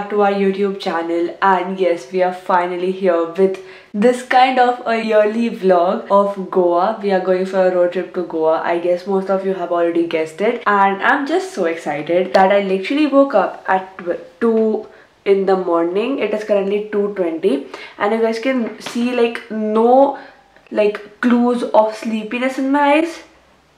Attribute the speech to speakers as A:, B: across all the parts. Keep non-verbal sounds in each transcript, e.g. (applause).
A: back to our YouTube channel. And yes, we are finally here with this kind of a yearly vlog of Goa. We are going for a road trip to Goa. I guess most of you have already guessed it. And I'm just so excited that I literally woke up at 2 in the morning. It is currently 2.20 and you guys can see like no like clues of sleepiness in my eyes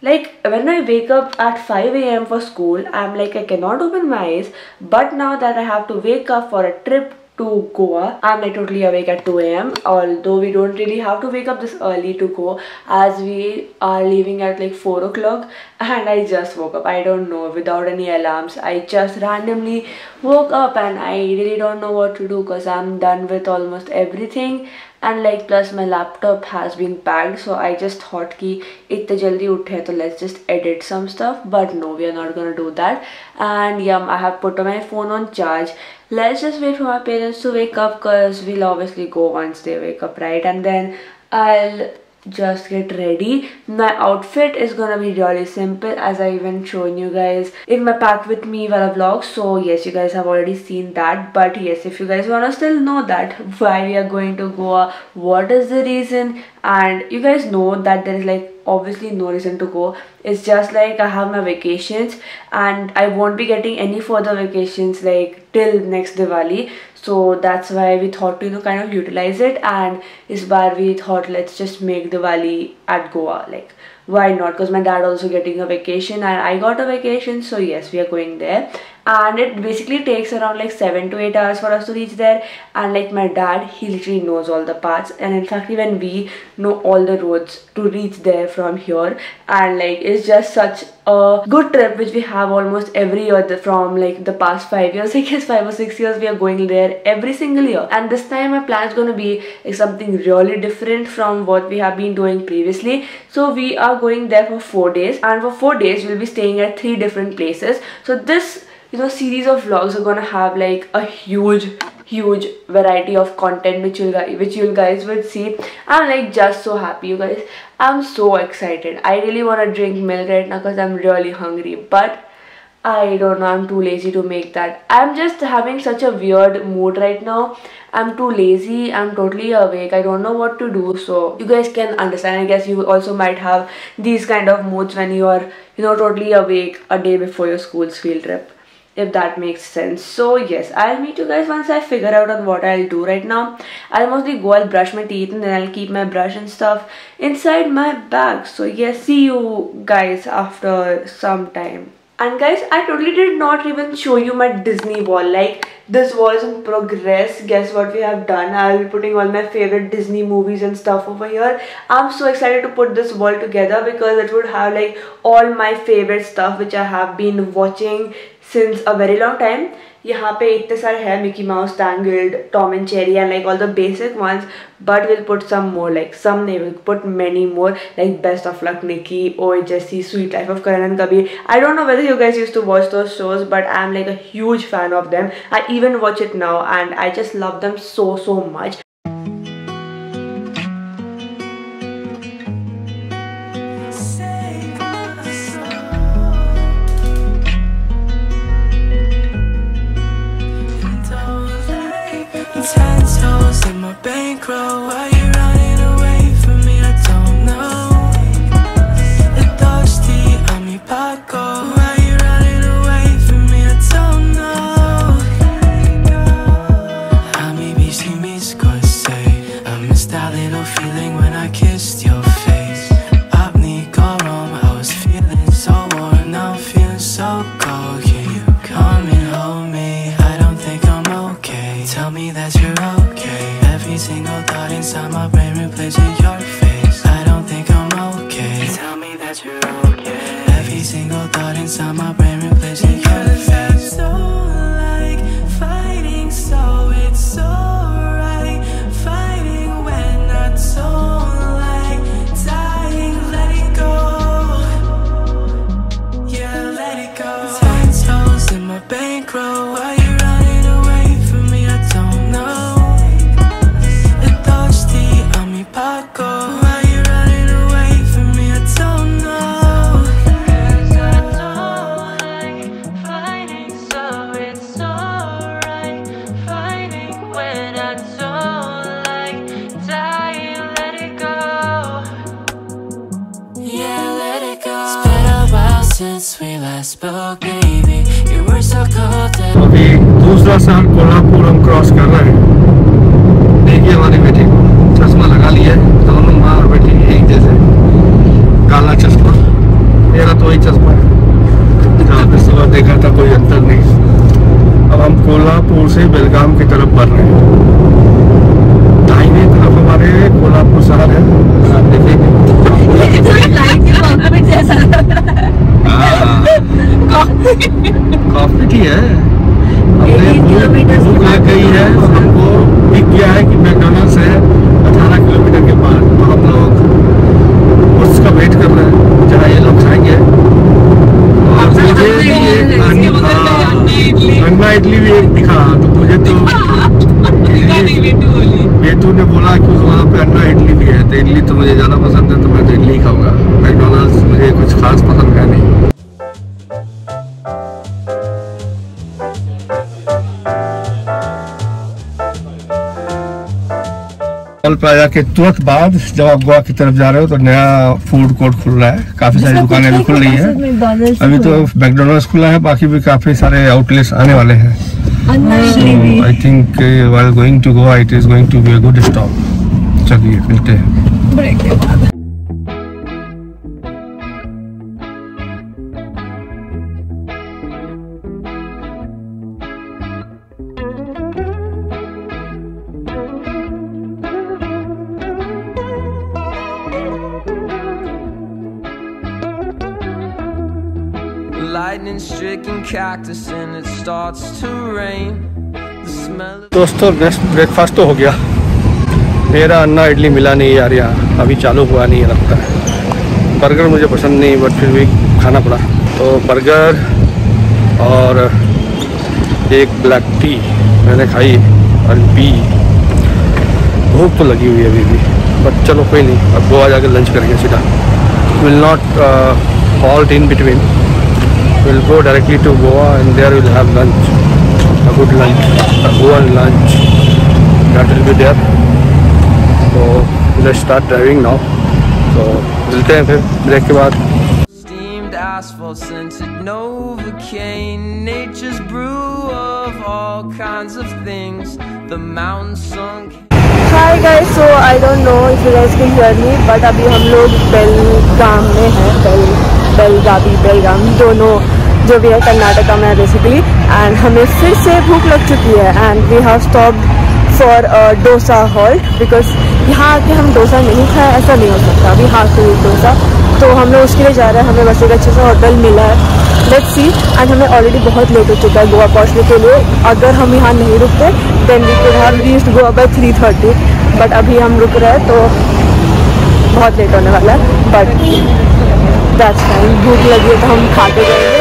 A: like when I wake up at 5 a.m. for school, I'm like I cannot open my eyes. But now that I have to wake up for a trip to Goa, I'm like totally awake at 2 a.m. Although we don't really have to wake up this early to go as we are leaving at like 4 o'clock and I just woke up. I don't know without any alarms. I just randomly woke up and I really don't know what to do because I'm done with almost everything and like plus my laptop has been packed so I just thought कि इतने जल्दी उठे तो let's just edit some stuff but no we are not gonna do that and um I have put my phone on charge let's just wait for my parents to wake up cause we'll obviously go once they wake up right and then I just get ready. My outfit is gonna be really simple as i even shown you guys in my pack with me a vlog. So yes you guys have already seen that. But yes if you guys wanna still know that (laughs) why we are going to goa what is the reason and you guys know that there is like obviously no reason to go. It's just like i have my vacations and i won't be getting any further vacations like till next diwali so that's why we thought to you know kind of utilize it. And is why we thought let's just make diwali at goa. Like why not? Because my dad also getting a vacation and i got a vacation. So yes we are going there and it basically takes around like 7 to 8 hours for us to reach there. And like my dad he literally knows all the paths and in fact even we know all the roads to reach there from here. And like it's just such a good trip which we have almost every year from like the past five years (laughs) I guess five or six years we are going there every single year. And this time my plan is going to be like, something really different from what we have been doing previously. So we are going there for four days. And for four days we'll be staying at three different places. So this you know series of vlogs are gonna have like a huge huge variety of content which you guys which you guys will see i'm like just so happy you guys i'm so excited i really want to drink milk right now because i'm really hungry but I don't know, I'm too lazy to make that. I'm just having such a weird mood right now. I'm too lazy, I'm totally awake, I don't know what to do. So you guys can understand. I guess you also might have these kind of moods when you are, you know, totally awake a day before your school's field trip if that makes sense. So yes i'll meet you guys once i figure out on what i'll do right now. I'll mostly go i'll brush my teeth and then i'll keep my brush and stuff inside my bag. So yes see you guys after some time. And guys i totally did not even show you my disney wall. Like this wall is in progress. Guess what we have done? I'll be putting all my favorite disney movies and stuff over here. I'm so excited to put this wall together because it would have like all my favorite stuff which i have been watching since a very long time यहाँ पे इतने सारे हैं Mickey Mouse Tangled Tom and Jerry and like all the basic ones but will put some more like some ने will put many more like best of luck Nikki और जैसी sweet life of Karan Kabir I don't know whether you guys use to watch those shows but I am like a huge fan of them I even watch it now and I just love them so so much
B: वही चश्मा है। जहाँ पे सुबह देखा था कोई अंतर नहीं। अब हम कोल्हापुर से बेलगाम की तरफ़ बढ़ रहे हैं। दाहिने तरफ़ हमारे कोल्हापुर शहर है। आप देखेंगे। कॉफ़ी की है। हमने भूख भूख लग गई है। हमको दिख गया है कि मैकडोनल्ड्स है। अठारह किलोमीटर के बाद तो हम लोग उसका वेट कर रहे हैं जहाँ ये लोग खाएँगे और मुझे भी एक इडली भी एक दिखा तो मुझे तो बेटू ने बोला कि वहाँ पे अंडा इडली भी है तो इडली तो मुझे ज़्यादा पसंद है तो मैं तो इडली खाऊँगा। मैकडोनल्ड्स मुझे कुछ खास पसंद कल प्लाजा के तुरंत बाद जब आप गोवा की तरफ़ जा रहे हो तो नया फ़ूड कोर्ट खुल रहा है। काफ़ी सारी दुकानें भी खुल रही है। अभी तो मैकडोनल्ड्स खुला है बाकी भी काफ़ी सारे आउटलेट्स आने वाले हैं। I think while going to Goa it is going to be a good stop चलिए मिलते हैं। दोस्तों ब्रेकफास्ट तो हो गया। मेरा अन्ना इडली मिला नहीं यार यहाँ अभी चालू हुआ नहीं लगता है। बर्गर मुझे पसंद नहीं बट फिर भी खाना पड़ा। तो बर्गर और एक ब्लैक टी मैंने खाई और पी भूख तो लगी हुई है अभी भी बट चलो कोई नहीं, अब गोवा जाकर लंच करेंगे सीधा। Will not halt in between will go directly to Goa and there will have lunch a good lunch, a Goan lunch. That will be there. So let's start driving now. So मिलते हैं फिर break के बाद
C: steamed asphalt scented Novocaine. Nature's brew of all kinds of things. The mountain sunk.
A: Hi guys so I don't know if you guys can hear me but अभी हम लोग बेलगाम में हैं बेल बेलगावी बेलगाम दोनों जो भी है, कर्नाटका में है बेसिकली एंड हमें फिर से भूख लग चुकी है. And we have stopped for dosa hall because यहाँ आके हम डोसा नहीं खाए ऐसा नहीं हो सकता. अभी हैव टू डोसा. तो हम लोग उसके लिए जा रहे हैं. हमें बस एक अच्छे से होटल मिला है. लेट्स सी एंड हमें ऑलरेडी बहुत लेट हो चुका है गोवा पहुँचने के लिए. अगर हम यहाँ नहीं रुकते then we could have reached Goa by three thirty but अभी हम रुक रहे हैं तो बहुत लेट होने वाला है. बट दैट्स टाइम भूख लगी है तो हम खा के जाएँगे.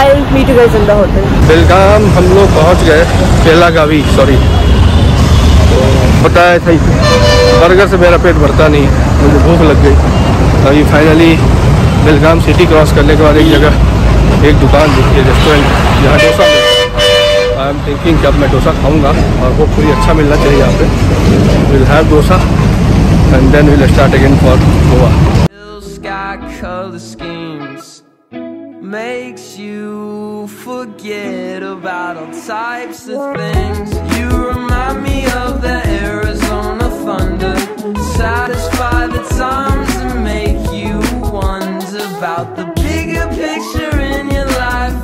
A: I meet you guys in the hotel.
B: Belgaum हम लोग पहुँच गए सॉरी बताया था बर्गर से मेरा पेट भरता नहीं मुझे भूख लग गई। अभी फाइनली बेलगाम सिटी क्रॉस करने के बाद एक जगह एक दुकान दिखी है रेस्टोरेंट जहाँ डोसा मिलता आई एम थिंकिंग कि अब मैं डोसा खाऊँगा और वो पूरी अच्छा मिलना चाहिए यहाँ पे। Will have dosa and then will
C: start again for Goa makes you forget about all types of things. You remind me of the Arizona thunder. Satisfy the times and make you wonder about the bigger picture in your life.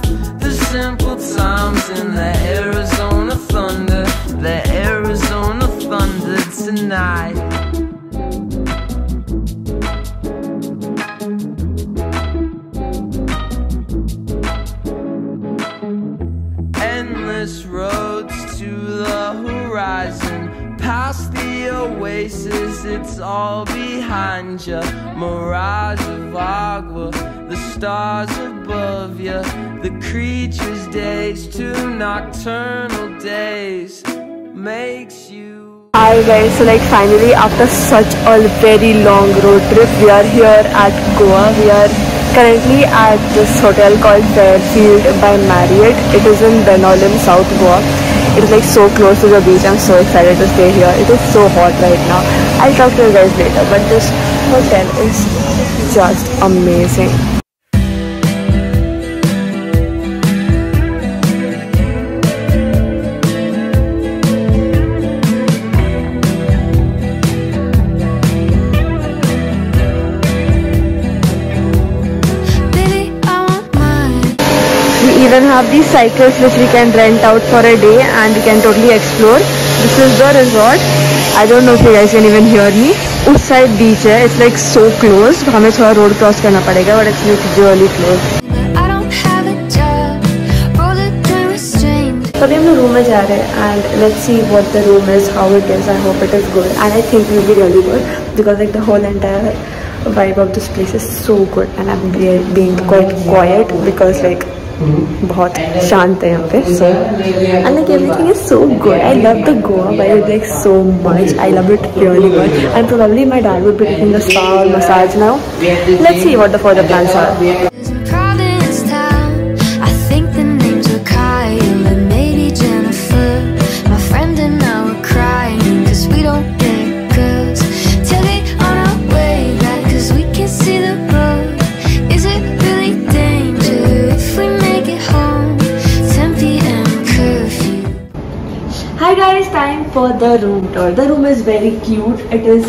C: The simple times in the Arizona thunder. The Arizona thunder tonight. Endless roads to the horizon. Past the oasis it's all behind you mirage of agua the stars above you the creatures days to nocturnal days makes you
A: Hi guys, so like finally after such a very long road trip, we are here at Goa. We are currently at this hotel called Fairfield by Marriott. It is in Benaulim, South Goa. It is like so close to the beach. I'm so excited to stay here. It is so hot right now. I'll talk to you guys later, but this hotel is just amazing. we then have these cycles which we can rent out for a day and we can totally explore. This is the resort. I don't know if you guys can even hear me. उस side बीच है it's like so close हमें थोड़ा road cross करना पड़ेगा but it's like really close
D: I don't have a job. Roll it down with strangers.
A: तो अभी हम लोग रूम में जा रहे हैं and let's see what the room is how it is I hope it is good and I think will be really good because like the whole entire vibe of this place is so good and I'm be- being quite quiet because like बहुत शांत है यहाँ पे so I like everything is so good I love the Goa by you like so much I love it purely good and probably my डार्ड would be taking the spa और massage now let's see what the for the plans are
D: the. The
A: room is very cute. It is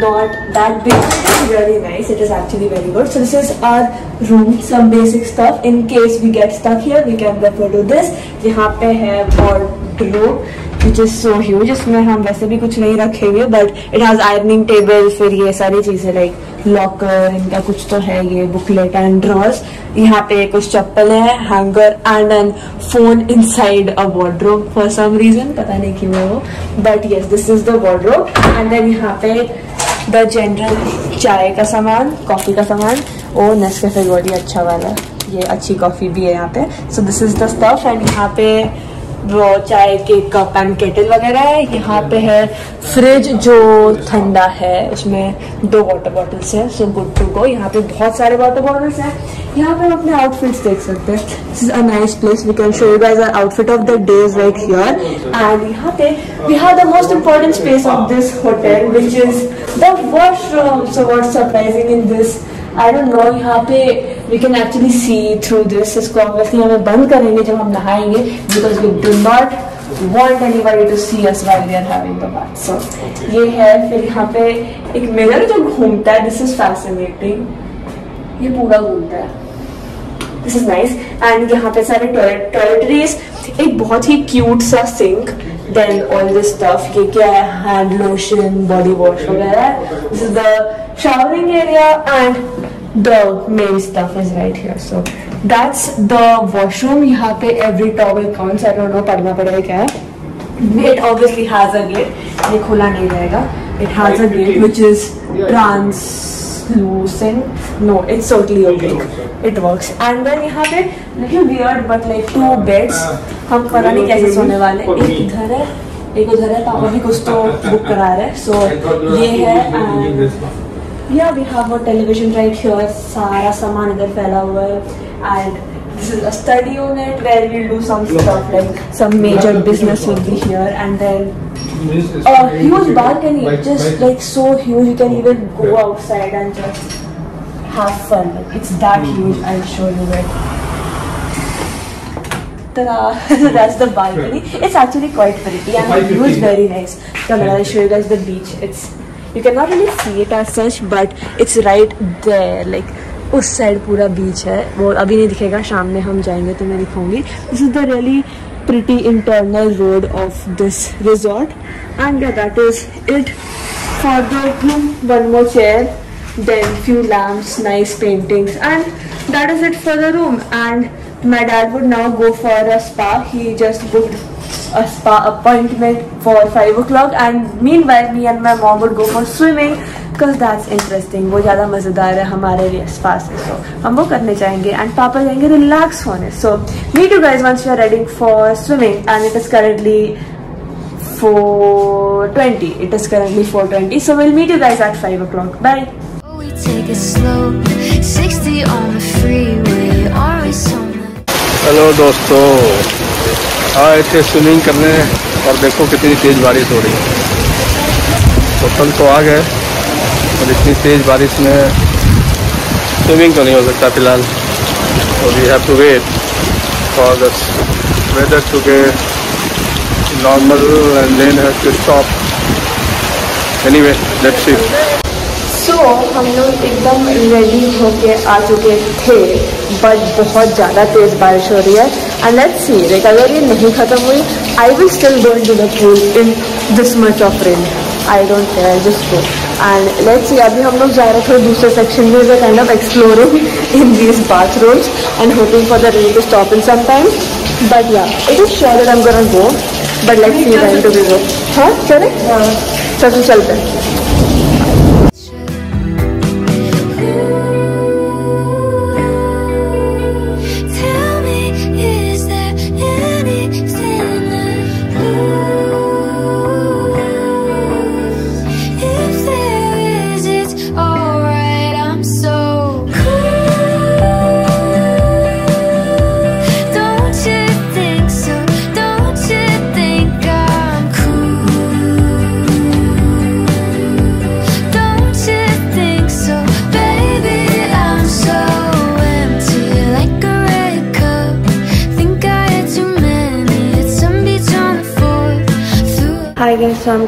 A: not that big. It is really nice. It is actually very good. So this is our room. Some basic stuff. In case we get stuck here, we can refer to this. यहाँ पे है wardrobe which is so huge. इसमें हम वैसे भी कुछ नहीं रखेंगे but it has ironing table फिर ये सारी चीज़ें like लॉकर इनका कुछ तो है ये बुकलेट एंड ड्रॉर्स यहाँ पे कुछ चप्पल है hanger and an phone inside a wardrobe for some reason पता नहीं क्यों है वो. But yes this is the wardrobe and then यहाँ पे द जनरल चाय का सामान कॉफ़ी का सामान. और नेस्कैफे गोल्ड ये अच्छा वाला ये अच्छी कॉफ़ी भी है यहाँ पे. So this is the stuff and यहाँ पे चाय के कप एंड केटल वगैरह है। यहाँ पे है फ्रिज जो ठंडा है, उसमें दो वाटर बॉटल्स है सो गुड टू गो यहाँ पे बहुत सारे वाटर बॉटल्स हैं। यहाँ पे हम अपने आउटफिट्स देख सकते हैं। This is a nice place we can show you guys outfit of the days right here and यहाँ पे we have the most important space of this hotel which is the washroom so what's surprising in this I don't know यहाँ पे we can actually see through this इसको obviously हमें बंद करेंगे जब हम नहाएँगे because we do not want anybody to see us while we are having the bath. So, ये है, फिर यहाँ पे एक मिरर जो घूमता है. दिस इज़ फैसिनेटिंग ये पूरा घूमता है. दिस इज़ नाइस एंड यहाँ पे सारे टॉयलेट टॉयलेटरीज एक बहुत ही क्यूट सा sink then all this stuff ये क्या है? हैंड लोशन बॉडी वॉश वगैरह. This is the showering area and the main stuff is right here so that's the washroom यहाँ पे every towel counts I don't know पढ़ना पड़ेगा क्या है it obviously has a gate ये खुला नहीं रहेगा it has a gate which is translucent no it's totally opaque it works and then यहाँ पे little weird but like two beds हम पता नहीं कैसे सोने वाले एक इधर है एक उधर है पापा भी कुछ तो बुक करा रहे हैं so ये है Yeah, we have a television right here, Sara Samanagar fellow, and this is a study unit where we'll do some stuff like some major business will be here, and then a huge balcony, just like so huge, you can even go outside and just have fun. It's that huge, I'll show you it. (laughs) That's the balcony. It's actually quite pretty and the view is very nice. So I'll show you. guys the beach. It's you can not really see it as such but it's right there like उस side पूरा बीच है। वो अभी नहीं दिखेगा, शाम में हम जाएँगे तो मैं दिखाऊँगी। This is the really pretty internal road of this resort and that is it for the room one more chair then few lamp nice paintings and that is it for the room and my dad would now go for a spa he just would a spa appointment for 5 o'clock and meanwhile me and my mom would go for swimming because that's interesting वो ज़्यादा मज़ेदार है हमारे लिए spa से so हम वो करने जाएँगे and पापा जाएँगे relax होने so meet you guys once we are ready for swimming and it is currently 4.20 it is currently 4.20 so we'll meet you guys at 5 o'clock bye
D: Oh, we take it slow. 60 on the freeway, aren't we somewhere?
B: Hello दोस्तों आए थे swimming करने और देखो कितनी तेज़ बारिश हो रही है। होटल तो आ गए। और इतनी तेज़ बारिश में स्विमिंग तो नहीं हो सकता फ़िलहाल। तो we have to wait for the weather to get normal and then have to stop anyway let's see
A: so so, हम लोग एकदम रेडी होके आ चुके थे बट बहुत ज़्यादा तेज़ बारिश हो रही है। एंड लेट्स सी लाइक अगर ये नहीं ख़त्म हुई I will still go into the pool in this much of rain I don't care just go and let's see अभी हम लोग जा रहे थे दूसरे सेक्शन में we kind of exploring (laughs) in these bathrooms and hoping for the rain to stop in some time but yeah it is sure that I am gonna go but let's see when to be go हाँ चले चल चलते हैं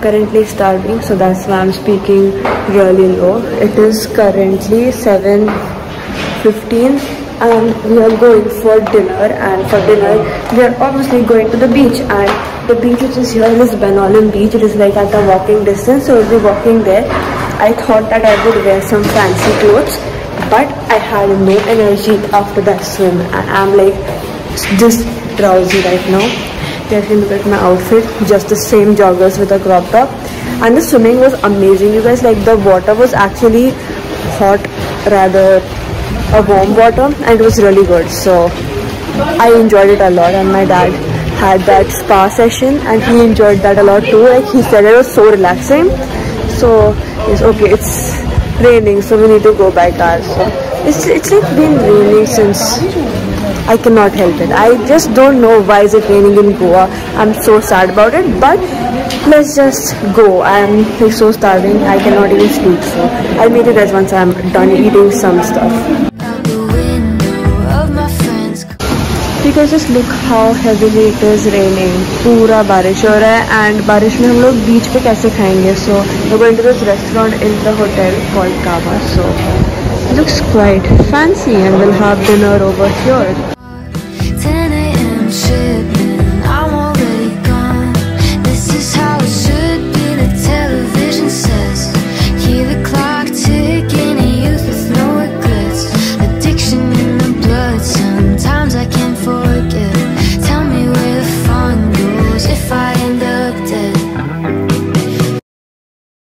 A: currently starving, so that's why I'm speaking really low. It is currently 7.15 and we are going for dinner and for dinner we are obviously going to the beach and the beach which is here is Benolim beach. It is like at a walking distance, so we'll be walking there. I thought that I would wear some fancy clothes but I had no energy after that swim and I'm like just drowsy right now. Guys look at my outfit, just the same joggers with a crop top. And the swimming was amazing. You guys, like the water was actually hot, rather a warm water, and it was really good. So I enjoyed it a lot, and my dad had that spa session, and he enjoyed that a lot too. Like he said, it was so relaxing. So it's okay. It's raining, so we need to go by car. So it's it's like been raining since I cannot help it. I just don't know why is it raining in Goa. I'm so sad about it. But let's just go. I'm like so starving. I cannot even sleep. So I'll meet you guys once I'm done eating some stuff.
D: out the window of my friend's car.
A: You guys just look how heavily it is raining. पूरा बारिश हो रहा है and बारिश में हम लोग बीच पे कैसे खाएंगे? So we're going to this restaurant in the hotel called Kava. So it looks quite fancy and we'll have dinner over here.